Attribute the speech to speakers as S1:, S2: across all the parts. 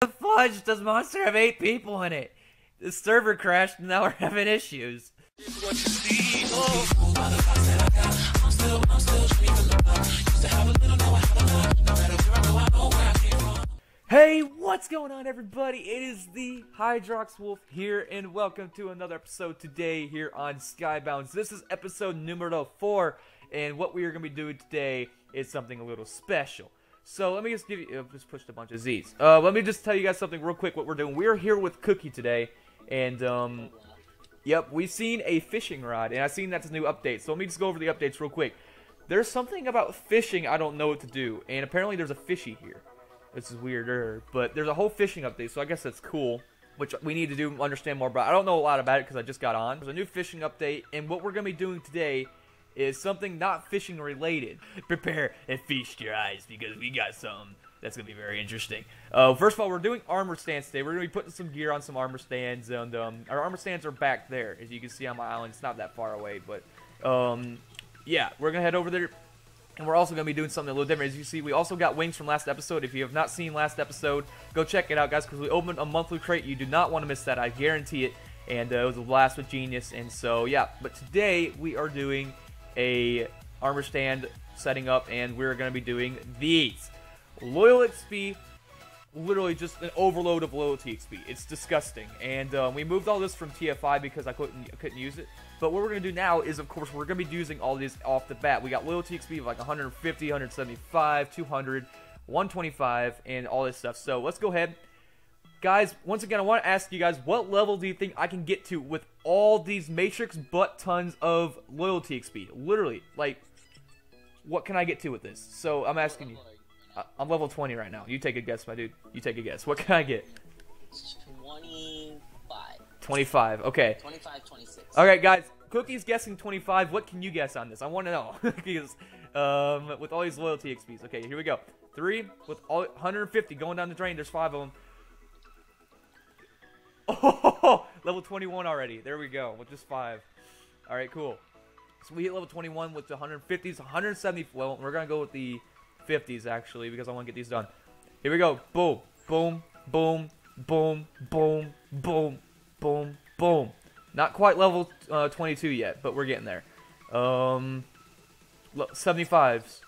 S1: the fudge? Does Monster have eight people in it? The server crashed and now we're having issues. Hey, what's going on, everybody? It is the Hydrox Wolf here, and welcome to another episode today here on Skybounds. This is episode numero four, and what we are going to be doing today is something a little special. So let me just give you, uh, just pushed a bunch of Z's. Uh, let me just tell you guys something real quick. What we're doing? We're here with Cookie today, and um, yep, we've seen a fishing rod, and I've seen that's a new update. So let me just go over the updates real quick. There's something about fishing I don't know what to do, and apparently there's a fishy here. This is weirder, but there's a whole fishing update, so I guess that's cool. Which we need to do understand more about. I don't know a lot about it because I just got on. There's a new fishing update, and what we're gonna be doing today is something not fishing related. Prepare and feast your eyes because we got something that's gonna be very interesting. Uh, first of all, we're doing armor stands today. We're gonna be putting some gear on some armor stands, and um, our armor stands are back there, as you can see on my island. It's not that far away, but um, yeah, we're gonna head over there. And we're also going to be doing something a little different. As you see, we also got wings from last episode. If you have not seen last episode, go check it out, guys, because we opened a monthly crate. You do not want to miss that. I guarantee it. And uh, it was a blast with Genius. And so, yeah. But today, we are doing a armor stand setting up, and we're going to be doing these. Loyal XP, literally just an overload of loyalty XP. It's disgusting. And um, we moved all this from TFI because I couldn't, couldn't use it. But what we're going to do now is, of course, we're going to be using all these off the bat. We got loyalty XP of like 150, 175, 200, 125, and all this stuff. So let's go ahead. Guys, once again, I want to ask you guys, what level do you think I can get to with all these Matrix butt tons of loyalty XP? Literally, like, what can I get to with this? So I'm asking you. I'm level 20 right now. You take a guess, my dude. You take a guess. What can I get?
S2: 25.
S1: 25. Okay.
S2: 25, 26.
S1: Alright, guys. Cookie's guessing 25. What can you guess on this? I want to know. because, um, with all these loyalty XPs. Okay, here we go. Three with all 150 going down the drain. There's five of them. Oh, level 21 already. There we go. With just five. Alright, cool. So we hit level 21 with the 150s, 170. Well, we're gonna go with the 50s actually because I want to get these done. Here we go. Boom, boom, boom, boom, boom, boom, boom, boom. Not quite level uh, 22 yet, but we're getting there. Um, 75s.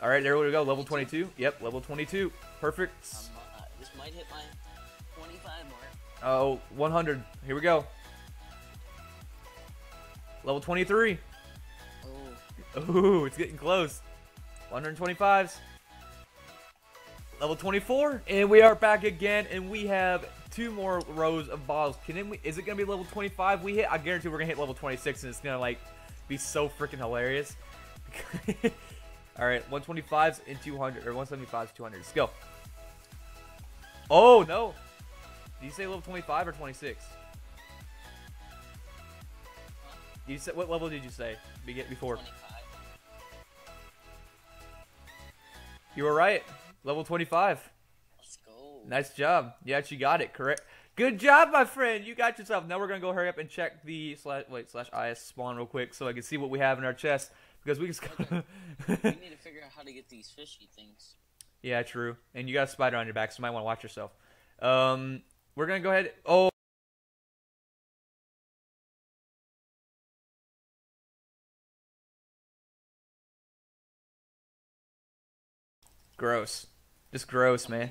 S1: All right, there we go. Level 22. Yep, level 22. Perfect.
S2: Um, uh, this might hit my 25 mark.
S1: Oh, 100. Here we go. Level 23.
S2: Oh,
S1: Ooh, it's getting close. 125s. Level 24. And we are back again, and we have two more rows of bottles. Can it, is it going to be level 25 we hit? I guarantee we're going to hit level 26, and it's going to, like, be so freaking hilarious. Alright, 125s and 200, or 175s, 200. Let's go. Oh, no. Did you say level 25 or 26? You said, what level did you say be- before?
S2: 25.
S1: You were right. Level 25.
S2: Let's go.
S1: Nice job. You actually got it correct. Good job, my friend. You got yourself. Now we're gonna go hurry up and check the slash wait slash is spawn real quick so I can see what we have in our chest because we just.
S2: Okay. we need to figure out how to get these fishy things.
S1: yeah, true. And you got a spider on your back, so you might want to watch yourself. Um, we're gonna go ahead. Oh. Gross. Just gross, man.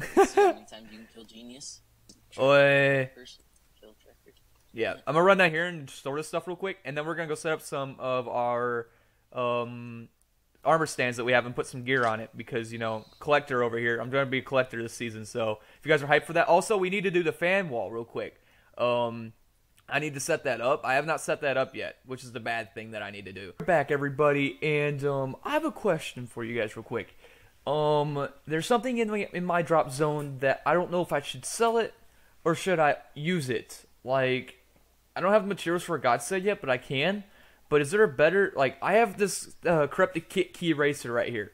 S2: See how many times you can kill genius?
S1: Oi.
S2: Person, kill record.
S1: Yeah, I'm gonna run down here and store this stuff real quick, and then we're gonna go set up some of our um, armor stands that we have and put some gear on it because you know collector over here. I'm gonna be a collector this season, so if you guys are hyped for that. Also, we need to do the fan wall real quick. Um, I need to set that up. I have not set that up yet, which is the bad thing that I need to do. We're back, everybody, and um, I have a question for you guys real quick. Um, there's something in my in my drop zone that I don't know if I should sell it or should I use it. Like, I don't have materials for a God set yet, but I can. But is there a better like I have this uh, corrupted kit key eraser right here.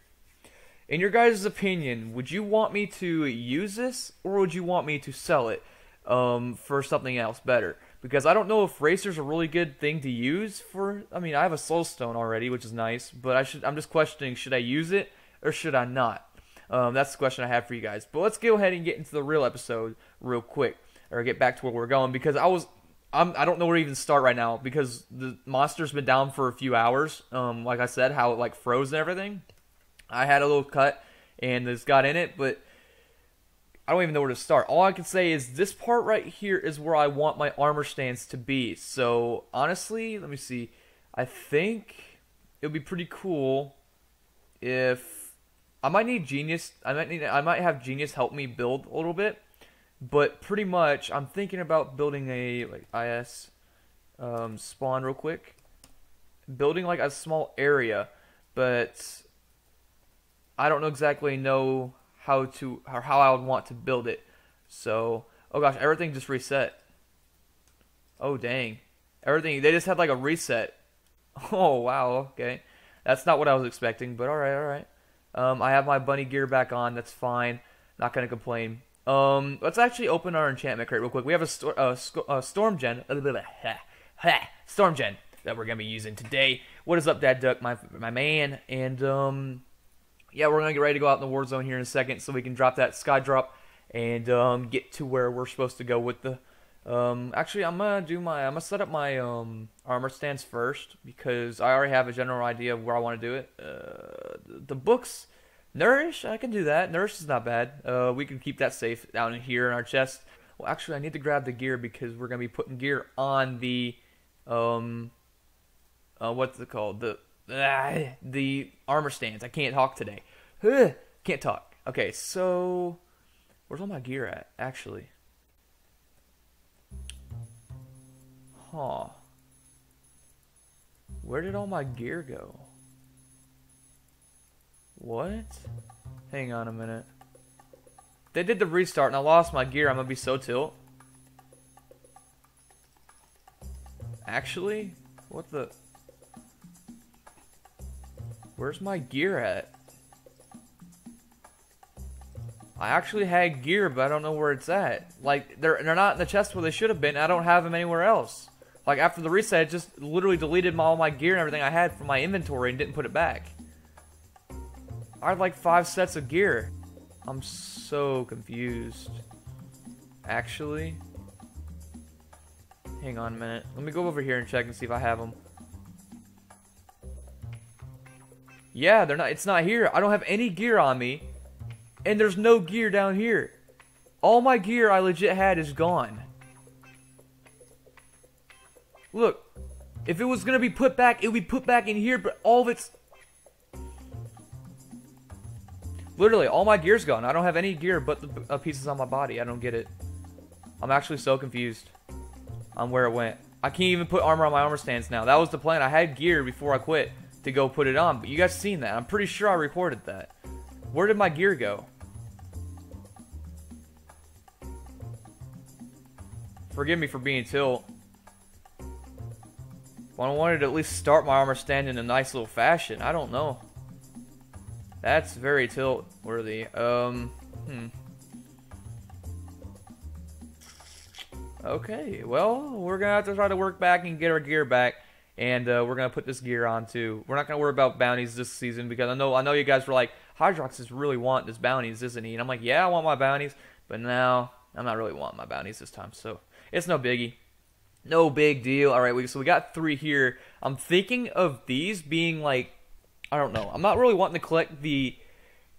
S1: In your guys' opinion, would you want me to use this or would you want me to sell it um, for something else better? Because I don't know if racer's a really good thing to use for. I mean, I have a soul stone already, which is nice, but I should. I'm just questioning: should I use it or should I not? Um, that's the question I have for you guys. But let's go ahead and get into the real episode real quick, or get back to where we're going because I was. I'm, I don't know where to even start right now because the monster's been down for a few hours. Um, like I said, how it like froze and everything. I had a little cut and this got in it, but I don't even know where to start. All I can say is this part right here is where I want my armor stance to be. So honestly, let me see. I think it would be pretty cool if I might need Genius. I might need. I might have Genius help me build a little bit, but pretty much I'm thinking about building a like is um, spawn real quick, building like a small area, but I don't know exactly know how to or how I would want to build it. So, oh gosh, everything just reset. Oh dang. Everything they just had like a reset. Oh wow, okay. That's not what I was expecting, but all right, all right. Um, I have my bunny gear back on. That's fine. Not gonna complain. Um, let's actually open our enchantment crate real quick. We have a, uh, sc- uh, storm gen, storm gen that we're gonna be using today. What is up, Dad Duck, my my man? And um, yeah, we're gonna get ready to go out in the war zone here in a second, so we can drop that sky drop and um, get to where we're supposed to go with the. Um, actually, I'm gonna do my. I'm gonna set up my um, armor stance first because I already have a general idea of where I want to do it. Uh, the books, nourish, I can do that. Nourish is not bad. Uh, we can keep that safe down in here in our chest. Well, actually, I need to grab the gear because we're gonna be putting gear on the, um, uh, what's it called? The ah, the armor stands. I can't talk today. can't talk. Okay, so where's all my gear at? Actually, huh? Where did all my gear go? What? Hang on a minute. They did the restart and I lost my gear. I'm gonna be so tilt. Actually, what the? Where's my gear at? I actually had gear, but I don't know where it's at. Like, they're, they're not in the chest where they should have been. I don't have them anywhere else. Like, after the reset, it just literally deleted my, all my gear and everything I had from my inventory and didn't put it back. I had like five sets of gear. I'm so confused. Actually. Hang on a minute. Let me go over here and check and see if I have them. Yeah, they're not. It's not here. I don't have any gear on me, and there's no gear down here. All my gear I legit had is gone. Look, if it was gonna be put back, it would be put back in here, but all of it's literally all my gear's gone. I don't have any gear but the uh, pieces on my body. I don't get it. I'm actually so confused on where it went. I can't even put armor on my armor stands now. That was the plan. I had gear before I quit to go put it on. But you guys seen that. I'm pretty sure I recorded that. Where did my gear go? Forgive me for being tilt. Well, I wanted to at least start my armor stand in a nice little fashion. I don't know. That's very tilt worthy. Um, hmm. Okay, well, we're gonna have to try to work back and get our gear back and uh, we're gonna put this gear on too. We're not gonna worry about bounties this season because I know I know you guys were like Hydrox is really want his bounties, isn't he? And I'm like, yeah, I want my bounties, but now I'm not really wanting my bounties this time, so it's no biggie, no big deal. All right, so we got three here. I'm thinking of these being like, I don't know. I'm not really wanting to collect the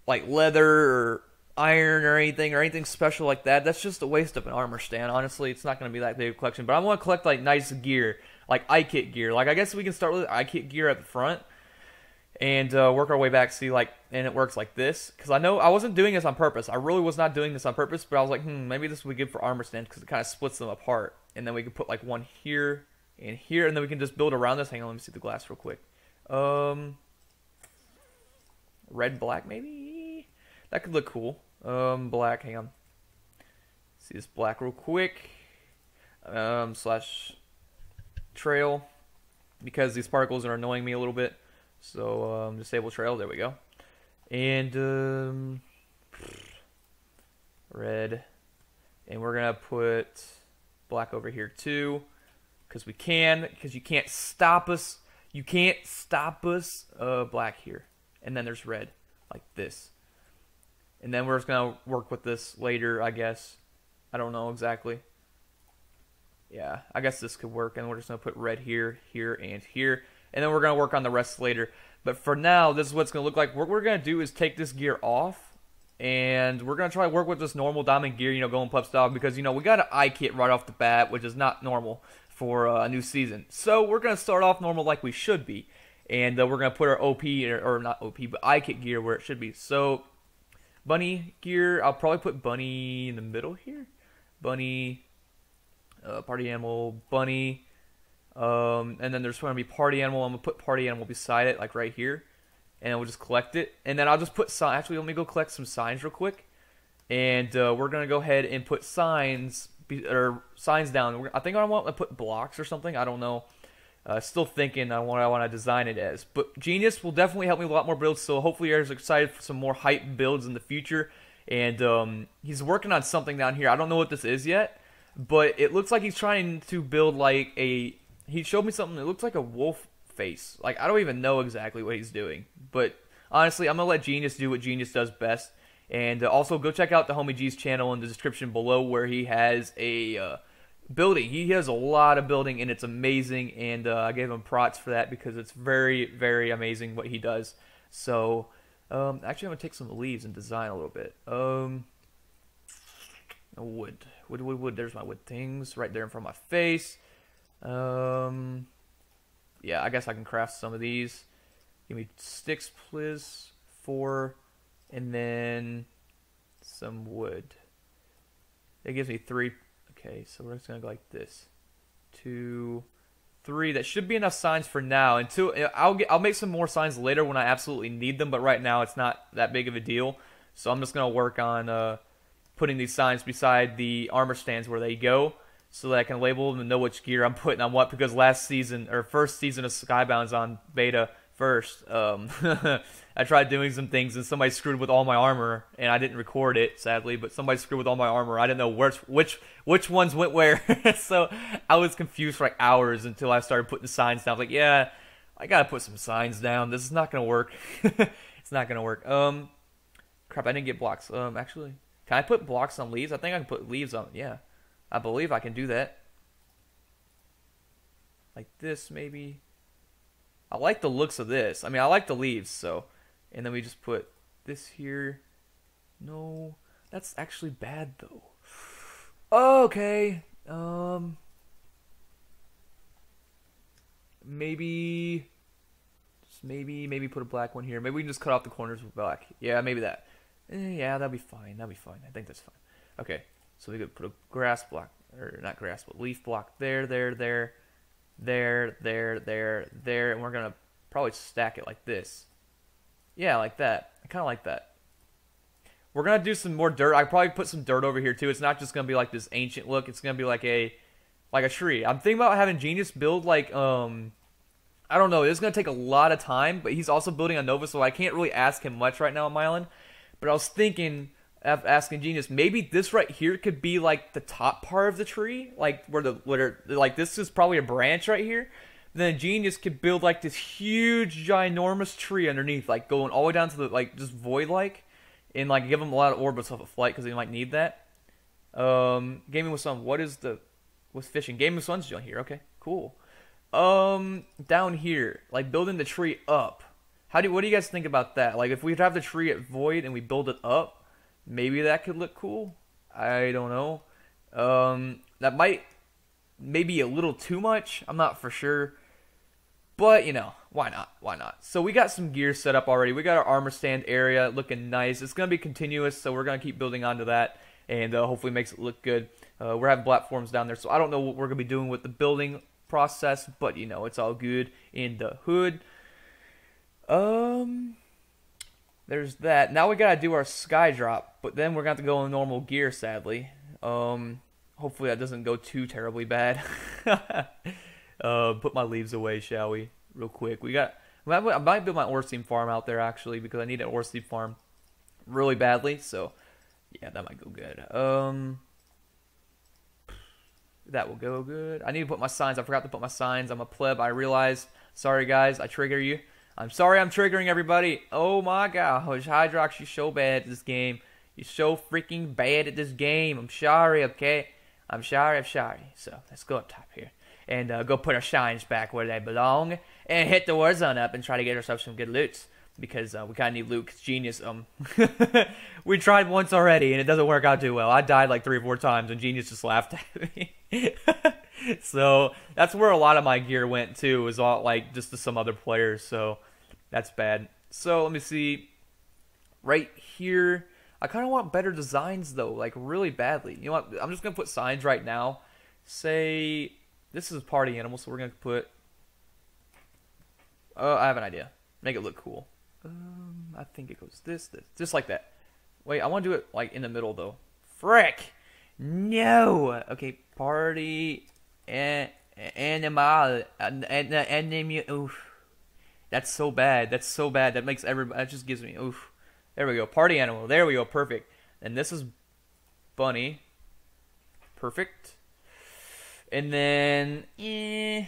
S1: like leather or iron or anything or anything special like that. That's just a waste of an armor stand. Honestly, it's not going to be that big of a collection. But I want to collect like nice gear like eye kit gear. Like I guess we can start with eye kit gear at the front and uh, work our way back. See like, and it works like this because I know I wasn't doing this on purpose. I really was not doing this on purpose, but I was like, hmm, maybe this would be good for armor stands because it kind of splits them apart. And then we could put like one here and here, and then we can just build around this. Hang on, let me see the glass real quick. Um, red black maybe that could look cool. Um, black. Hang on. See this black real quick. Um, slash trail because these particles are annoying me a little bit. So um, disable trail. There we go. And um, red, and we're gonna put black over here too, because we can. Because you can't stop us. You can't stop us. Uh, black here, and then there's red, like this. and then we're just gonna work with this later, I guess. I don't know exactly. Yeah, I guess this could work, and we're just gonna put red here, here, and here, and then we're gonna work on the rest later. But for now, this is what's gonna look like. What we're gonna do is take this gear off, and we're gonna try to work with this normal diamond gear, you know, going pup style, because you know we got an eye kit right off the bat, which is not normal for uh, a new season. So we're gonna start off normal like we should be, and uh, we're gonna put our OP or, or not OP, but eye kit gear where it should be. So bunny gear, I'll probably put bunny in the middle here. Bunny, uh, party animal, bunny, um, and then there's to be party animal. I'm gonna put party animal beside it, like right here, and we'll just collect it. And then I'll just put sign. Actually, let me go collect some signs real quick, and uh, we're gonna go ahead and put signs be, or signs down. I think I want to put blocks or something. I don't know. Uh, still thinking on what I want to design it as. But Genius will definitely help me a lot more builds. So hopefully, you guys are excited for some more hype builds in the future. And um, he's working on something down here. I don't know what this is yet, but it looks like he's trying to build like a. He showed me something that looks like a wolf face. Like I don't even know exactly what he's doing, but honestly, I'm gonna let Genius do what Genius does best. And uh, also go check out the Homie G's channel in the description below where he has a. Uh, building. He has a lot of building, and it's amazing. And uh, I gave him props for that because it's very, very amazing what he does. So, um, actually, I'm gonna take some leaves and design a little bit. Um, wood, wood, wood, wood. There's my wood things right there in front of my face. Um, yeah, I guess I can craft some of these. Give me sticks, please. Four, and then some wood. It gives me three Okay, so we're just gonna go like this. Two, three. That should be enough signs for now. And two, I'll get, I'll make some more signs later when I absolutely need them. But right now, it's not that big of a deal. So I'm just gonna work on uh, putting these signs beside the armor stands where they go, so that I can label them and know which gear I'm putting on what. Because last season or first season of Skybounds on beta first. Um, I tried doing some things and somebody screwed with all my armor, and I didn't record it sadly. But somebody screwed with all my armor. I didn't know which which which ones went where, so I was confused for like hours until I started putting signs down. Like, yeah, I gotta put some signs down. This is not gonna work. it's not gonna work. Um, crap, I didn't get blocks. Um, actually, can I put blocks on leaves? I think I can put leaves on. Yeah, I believe I can do that. Like this, maybe. I like the looks of this. I mean, I like the leaves, so and then we just put this here. No, that's actually bad though. Okay, um, maybe, just maybe, maybe put a black one here. Maybe we can just cut off the corners with black. Yeah, maybe that. Eh, yeah, that'll be fine. That'll be fine. I think that's fine. Okay, so we could put a grass block, or not grass, but leaf block there, there, there, there, there, there, there, and we're gonna probably stack it like this. Yeah, like that. I kind of like that. We're gonna do some more dirt. I probably put some dirt over here too. It's not just gonna be like this ancient look. It's gonna be like a like a tree. I'm thinking about having Genius build like um I don't know. It's gonna take a lot of time, but he's also building a Nova, so I can't really ask him much right now on my island. But I was thinking of asking Genius, maybe this right here could be like the top part of the tree, like where the where like this is probably a branch right here then Genius could build like this huge, ginormous tree underneath, like going all the way down to the like just void like, and like give him a lot of orbits off a flight because he might need that. Um, gaming with sun. What is the with fishing? Gaming with sun's down here. Okay, cool. Um, down here, like building the tree up. How do what do you guys think about that? Like if we have the tree at void and we build it up, maybe that could look cool. I don't know. Um, that might maybe a little too much. I'm not for sure. But, you know, why not? Why not? So we got some gear set up already. We got our armor stand area looking nice. It's going to be continuous, so we're going to keep building onto that and uh, hopefully makes it look good. Uh, we're having platforms down there, so I don't know what we're going to be doing with the building process, but, you know, it's all good in the hood. Um, there's that. Now we got to do our sky drop, but then we're to have to go in normal gear, sadly. Um, hopefully that doesn't go too terribly bad. Uh, put my leaves away, shall we? Real quick. We got. I might build my Orsteam farm out there actually because I need an Orsteam farm really badly. So yeah, that might go good. Um, that will go good. I need to put my signs. I forgot to put my signs. I'm a pleb. I realize. Sorry guys, I trigger you. I'm sorry I'm triggering everybody. Oh my gosh, Hydrox, you're so bad at this game. You're so freaking bad at this game. I'm sorry, okay? I'm sorry, I'm sorry. So let's go up top here and uh, go put our shines back where they belong and hit the Warzone up and try to get ourselves some good loots because uh, we kind of need Luke's Genius, um, we tried once already and it doesn't work out too well. I died like three or four times and Genius just laughed at me. so that's where a lot of my gear went too. Was all like just to some other players. So that's bad. So let me see. Right here, I kind of want better designs though, like really badly. You know what? I'm just gonna put signs right now. Say this is a party animal, so we're gonna put. Oh, I have an idea. Make it look cool. Um, I think it goes this, this, just like that. Wait, I want to do it like in the middle though. Frick! No. Okay, party animal and and enemy. Oof. That's so bad. That's so bad. That makes everybody. That just gives me. Oof. There we go. Party animal. There we go. Perfect. And this is bunny. Perfect. And then, eh,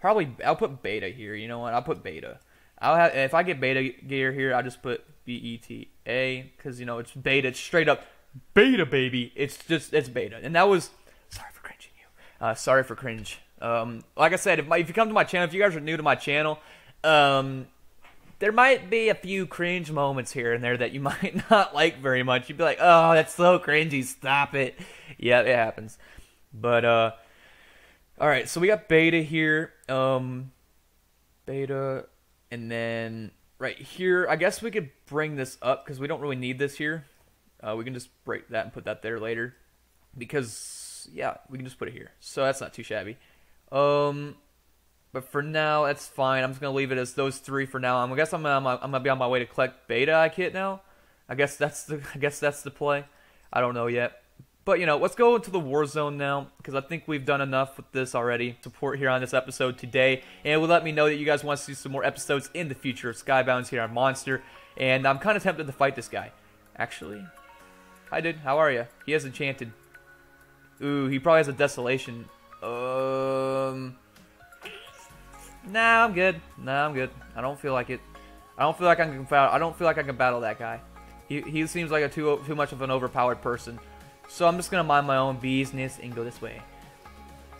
S1: probably I'll put beta here. You know what? I'll put beta. I'll have if I get beta gear here, I'll just put B E T A because you know it's beta. It's straight up beta, baby. It's just it's beta. And that was sorry for cringing you. Uh, sorry for cringe. Um, like I said, if, my, if you come to my channel, if you guys are new to my channel, um, there might be a few cringe moments here and there that you might not like very much. You'd be like, "Oh, that's so cringy. Stop it." Yeah, it happens. But uh, all right. So we got beta here. Um, beta, and then right here, I guess we could bring this up because we don't really need this here. Uh, we can just break that and put that there later because yeah, we can just put it here. So that's not too shabby. Um, but for now, that's fine. I'm just gonna leave it as those three for now. I guess I'm, I'm, I'm gonna be on my way to collect beta kit now. I guess that's the I guess that's the play. I don't know yet. But you know, let's go into the war zone now because I think we've done enough with this already. Support here on this episode today, and it will let me know that you guys want to see some more episodes in the future of Skybounds here on Monster. And I'm kind of tempted to fight this guy. Actually, hi dude, how are you? He has enchanted. Ooh, he probably has a desolation. Um. Nah, I'm good. Nah, I'm good. I don't feel like it. I don't feel like I can. I don't feel like I can battle that guy. He he seems like a too too much of an overpowered person. So I'm just gonna mind my own business and go this way.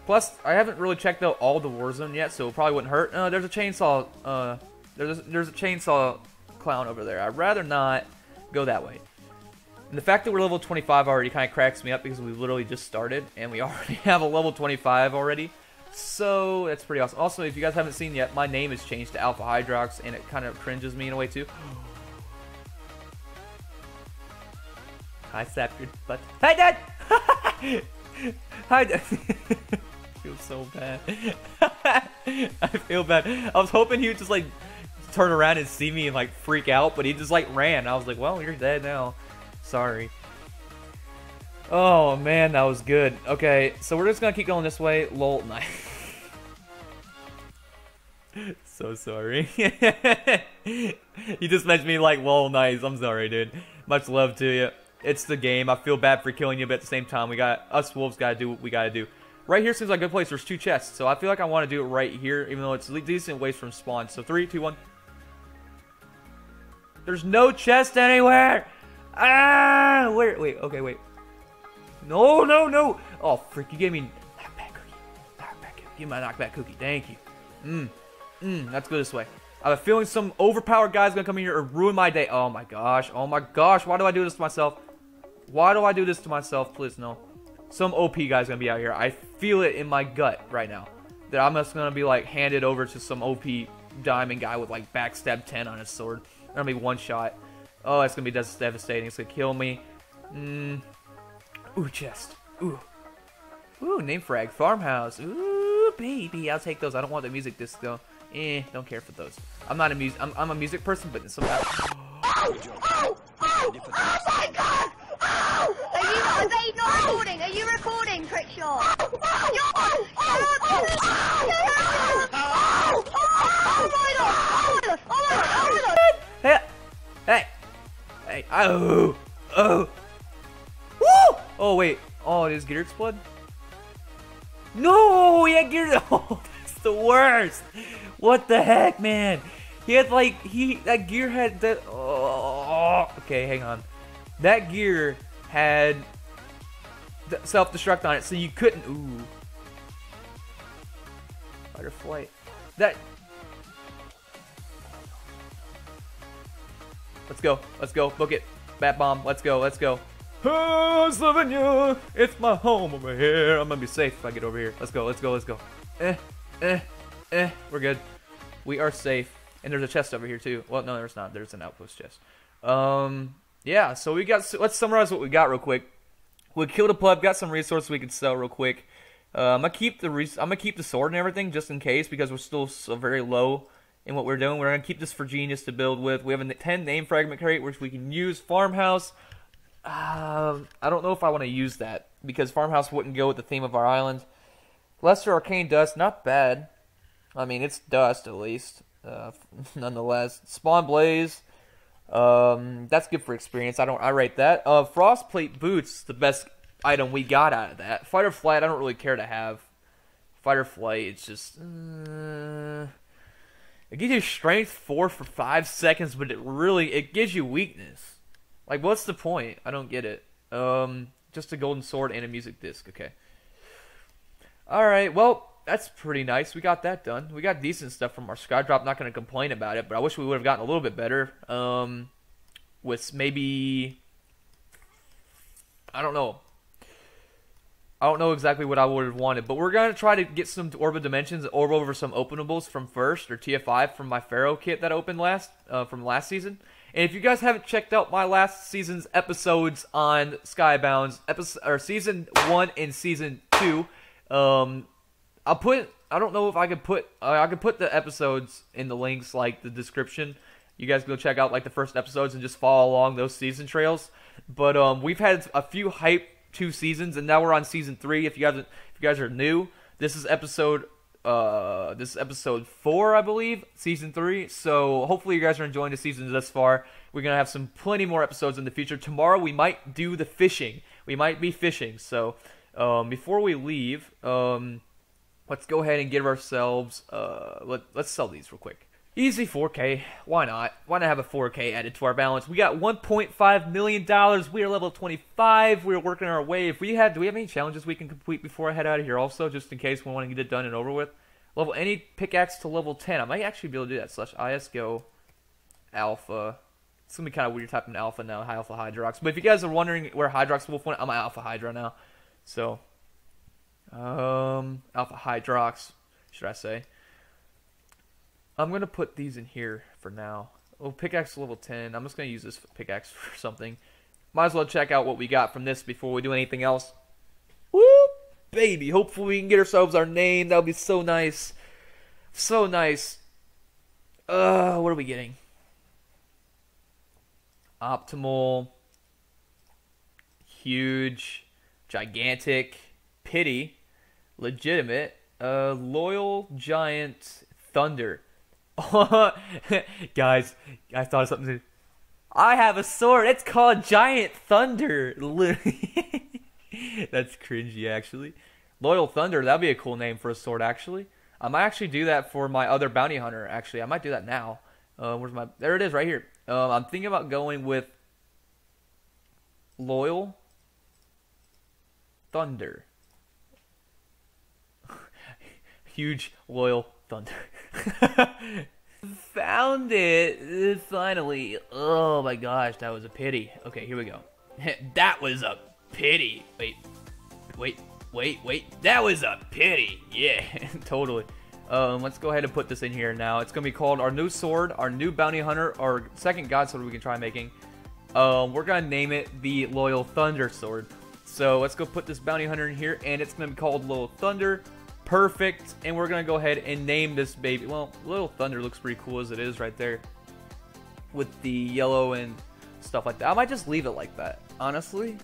S1: Plus, I haven't really checked out all the Warzone yet, so it probably wouldn't hurt. Uh, there's a chainsaw. Uh, there's a, there's a chainsaw clown over there. I'd rather not go that way. And the fact that we're level 25 already kind of cracks me up because we literally just started and we already have a level 25 already. So that's pretty awesome. Also, if you guys haven't seen yet, my name is changed to Alpha Hydrox and it kind of cringes me in a way too. I slapped your butt. Hi, Dad! Hi, Dad! I feel so bad. I feel bad. I was hoping he would just like turn around and see me and like freak out, but he just like ran. I was like, well, you're dead now. Sorry. Oh man, that was good. Okay, so we're just gonna keep going this way. Lol, nice. so sorry. you just mentioned me like, lol, nice. I'm sorry, dude. Much love to you. It's the game. I feel bad for killing you, but at the same time, we got us wolves gotta do what we gotta do. Right here seems like a good place. There's two chests, so I feel like I want to do it right here, even though it's decent ways from spawn. So three, two, one. There's no chest anywhere. Ah, where? Wait, okay, wait. No, no, no. Oh, frick! You gave me knockback cookie. Knockback cookie. Give me my knockback cookie. Thank you. Mmm. Mmm. Let's go this way. I have a feeling some overpowered guy's gonna come in here and ruin my day. Oh my gosh. Oh my gosh. Why do I do this to myself? Why do I do this to myself? Please no. Some OP guy's gonna be out here. I feel it in my gut right now. That I'm just gonna be like handed over to some OP diamond guy with like backstab 10 on his sword. Gonna be one shot. Oh, it's gonna be devastating. It's gonna kill me. Mmm. Ooh, chest. Ooh. Ooh, name frag. Farmhouse. Ooh, baby. I'll take those. I don't want the music disc though. Eh, don't care for those. I'm not a music. I'm, I'm a music person, but somehow.
S3: Oh! Oh! Oh my god! Oh! Are you they not recording? Are you recording, Trickshaw? Oh! Oh! Oh! Oh my! Oh! Oh! Oh!
S1: Hey, hey, hey. Oh, oh. Woo! Oh wait. Oh, it is gear explode. No, he had gear. Oh, that's the worst. What the heck, man? He had like he that gear had that. Oh, Okay, hang on. That gear had th- self-destruct on it, so you couldn't. Ooh. Fighter flight. That. Let's go. Let's go. Book it. Bat bomb. Let's go. Let's go. Who's Oh, Slovenia, it's my home over here. I'm gonna be safe if I get over here. Let's go. Let's go. Let's go. Eh, eh, eh. We're good. We are safe. And there's a chest over here too. Well, no, there's not. There's an outpost chest. Um, yeah. So we got. Let's summarize what we got real quick. We killed a pleb. Got some resources we can sell real quick. Uh, I'm gonna keep the I'm gonna keep the sword and everything just in case because we're still so very low in what we're doing. We're gonna keep this for genius to build with. We have a 10 name fragment crate which we can use. Farmhouse. Uh, I don't know if I want to use that because farmhouse wouldn't go with the theme of our island. Lesser arcane dust, not bad. I mean, it's dust at least. Uh, nonetheless, spawn blaze. Um, that's good for experience. I don't. I rate that. Uh, frostplate boots, the best item we got out of that. Fighter flight, I don't really care to have. Fighter flight, it's just. Uh, it gives you strength four for five seconds, but it really it gives you weakness. Like, what's the point? I don't get it. Um, just a golden sword and a music disc. Okay. All right. Well, that's pretty nice. We got that done. We got decent stuff from our Skydrop. Not going to complain about it, but I wish we would have gotten a little bit better. Um, with maybe I don't know. I don't know exactly what I would have wanted, but we're gonna try to get some Orb of Dimensions, orb over some openables from first or TF5 from my Pharaoh kit that opened last uh, from last season. And if you guys haven't checked out my last season's episodes on Skybounds, episode or season one and season two, um, I'll put. I don't know if I could put. Uh, I could put the episodes in the links, like the description. You guys can go check out like the first episodes and just follow along those season trails. But um, we've had a few hype two seasons, and now we're on season three. If you guys, if you guys are new, this is episode uh this is episode four, I believe, season three. So hopefully you guys are enjoying the season thus far. We're gonna have some plenty more episodes in the future. Tomorrow we might do the fishing. We might be fishing. So um, before we leave, um, let's go ahead and give ourselves uh let let's sell these real quick. Easy 4K. Why not? Why not have a 4K added to our balance? We got 1.5 million dollars. We are level 25. We're working our way. If we have, do we have any challenges we can complete before I head out of here? Also, just in case we want to get it done and over with. Level any pickaxe to level 10. I might actually be able to do that. Slash ISGO Alpha. It's gonna be kind of weird typing Alpha now. High Alpha Hydrox. But if you guys are wondering where Hydrox Wolf went, I'm Alpha Hydra now. So, Alpha Hydrox, should I say? I'm gonna put these in here for now. Oh, pickaxe level 10. I'm just gonna use this pickaxe for something. Might as well check out what we got from this before we do anything else. Woo, baby! Hopefully we can get ourselves our name. That would be so nice, so nice. Uh, what are we getting? Optimal, huge, gigantic, pity, legitimate, uh, loyal, giant, thunder. Guys, I thought of something. I have a sword. It's called Giant Thunder. That's cringy, actually. Loyal Thunder. That'd be a cool name for a sword, actually. I might actually do that for my other bounty hunter. Actually, I might do that now. Uh, where's my? There it is, right here. Um, I'm thinking about going with Loyal Thunder. Huge loyal thunder. Found it finally. Oh my gosh, that was a pity. Okay, here we go. that was a pity. Wait, wait, wait, wait. That was a pity. Yeah, totally. Um, let's go ahead and put this in here now. It's gonna be called our new sword, our new bounty hunter, our second god sword we can try making. Um, we're gonna name it the Loyal Thunder Sword. So let's go put this bounty hunter in here, and it's gonna be called Loyal Thunder. Perfect. And we're gonna go ahead and name this baby. Well, Little Thunder looks pretty cool as it is right there, with the yellow and stuff like that. I might just leave it like that, honestly.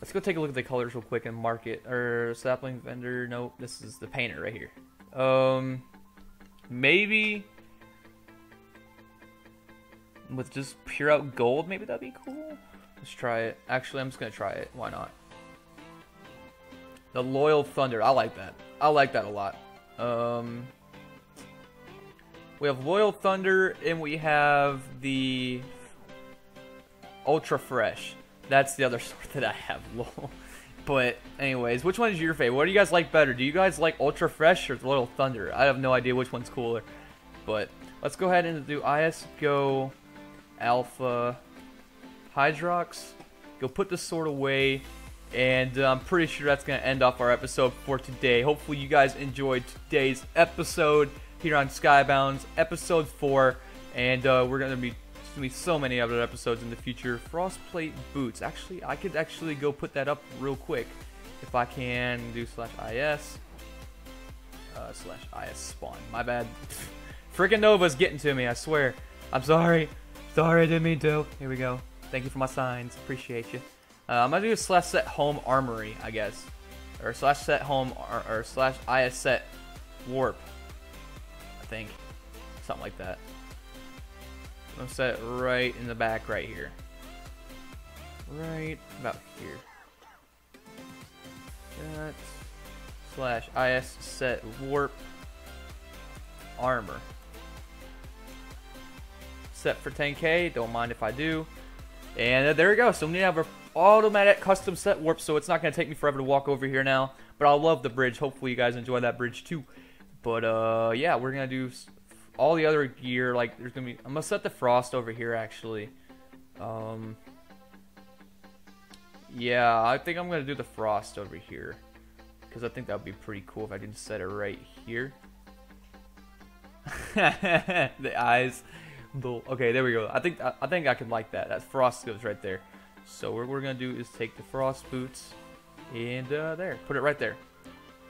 S1: Let's go take a look at the colors real quick and mark it. Or sapling vendor. Nope, this is the painter right here. Um, maybe with just pure out gold. Maybe that'd be cool. Let's try it. Actually, I'm just gonna try it. Why not? The Loyal Thunder. I like that. I like that a lot. Um, we have Loyal Thunder, and we have the Ultra Fresh. That's the other sort that I have. But anyways, which one is your favorite? What do you guys like better? Do you guys like Ultra Fresh or Loyal Thunder? I have no idea which one's cooler. But let's go ahead and do IS Go Alpha Hydrox. Go put the sword away. And uh, I'm pretty sure that's going to end off our episode for today. Hopefully you guys enjoyed today's episode here on Skybounds, episode 4. And uh, we're going to be be so many other episodes in the future. Frostplate boots. Actually, I could actually go put that up real quick if I can do slash is uh, slash is spawn. My bad. Freaking Nova's getting to me. I swear. I'm sorry. Sorry, I didn't mean to. Here we go. Thank you for my signs. Appreciate you. Uh, I'm gonna do a slash set home armory, I guess, or slash set home or, or slash is set warp. I think something like that. I'm gonna set it right in the back right here. Right about here. That slash is set warp armor. Set for 10k, don't mind if I do. And uh, there we go. So we need to have an automatic custom set warp, so it's not going to take me forever to walk over here now. But I love the bridge. Hopefully you guys enjoy that bridge too. But uh, yeah, we're going to do all the other gear, like there's gonna be. I'm gonna set the frost over here actually. Um, yeah, I think I'm gonna do the frost over here because I think that would be pretty cool if I can set it right here. the eyes. Okay, there we go. I think I think I can like that. That frost goes right there. So what we're gonna do is take the frost boots and uh, there, put it right there.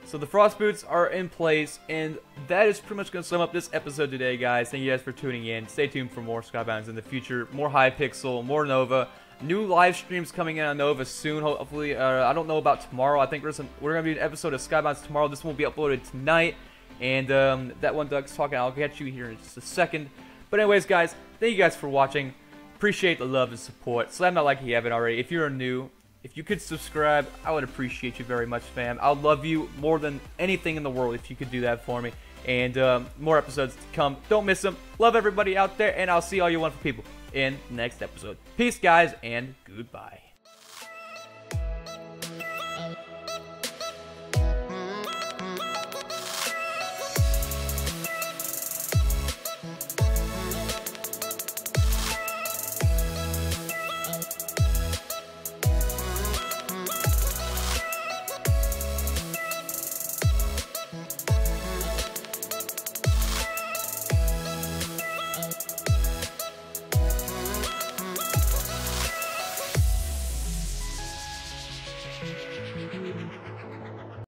S1: So the frost boots are in place, and that is pretty much going to sum up this episode today, guys. Thank you guys for tuning in. Stay tuned for more Skybounds in the future, more Hypixel, more Nova. New live streams coming in on Nova soon, hopefully. Uh, I don't know about tomorrow. I think we're, we're going to be an episode of Skybounds tomorrow. This one won't be uploaded tonight. And um, that one Doug's talking, I'll catch you here in just a second. But anyways, guys, thank you guys for watching. Appreciate the love and support. Slam that like if you haven't already. If you're new, if you could subscribe, I would appreciate you very much, fam. I'll love you more than anything in the world if you could do that for me. And um, more episodes to come. Don't miss them. Love everybody out there, and I'll see all you wonderful people in the next episode. Peace, guys, and goodbye.